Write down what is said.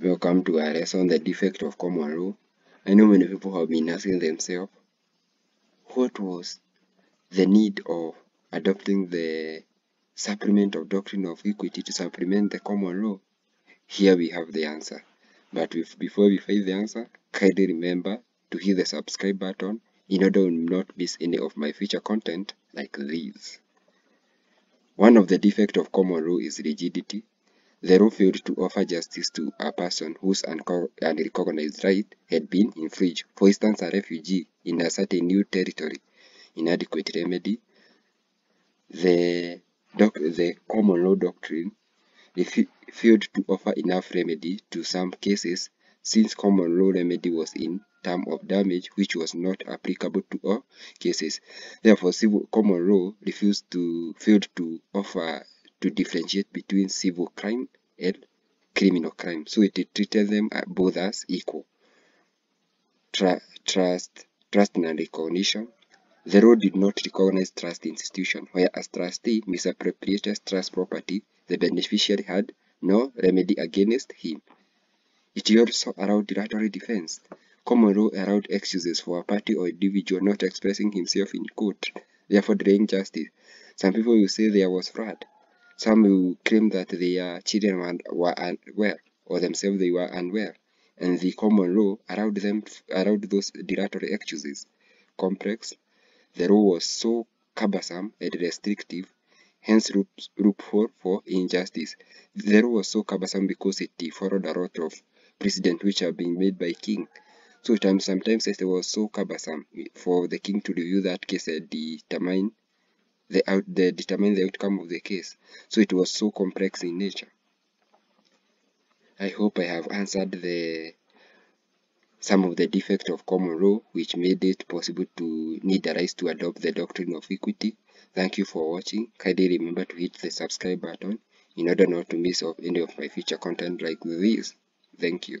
Welcome to our lesson, on The Defect of Common Law. I know many people have been asking themselves, what was the need of adopting the supplement of doctrine of equity to supplement the common law? Here we have the answer. But if, before we find the answer, kindly remember to hit the subscribe button in order to not miss any of my future content like this. One of the defects of common law is rigidity. The law failed to offer justice to a person whose unrecognized right had been infringed. For instance, a refugee in a certain new territory, inadequate remedy. The, the common law doctrine failed to offer enough remedy to some cases since common law remedy was in term of damage which was not applicable to all cases. Therefore, civil common law refused to failed to offer to differentiate between civil crime and criminal crime. So it treated them both as equal. trust, trust and recognition. The law did not recognize trust institution, whereas trustee misappropriated trust property, the beneficiary had no remedy against him. It also allowed dilatory defense. Common law allowed excuses for a party or individual not expressing himself in court, therefore delaying justice. Some people will say there was fraud. Some will claim that their children were unwell or themselves they were unwell, and the common law allowed them allowed those dilatory excuses. Complex, the law was so cumbersome and restrictive, hence loophole for injustice. The law was so cumbersome because it followed a lot of precedent which have been made by king. So sometimes it was so cumbersome for the king to review that case and determine the, out, the determine the outcome of the case. So it was so complex in nature. I hope I have answered the some of the defects of common law which made it possible to need the rights to adopt the doctrine of equity. Thank you for watching. Kindly remember to hit the subscribe button in order not to miss of any of my future content like this. Thank you.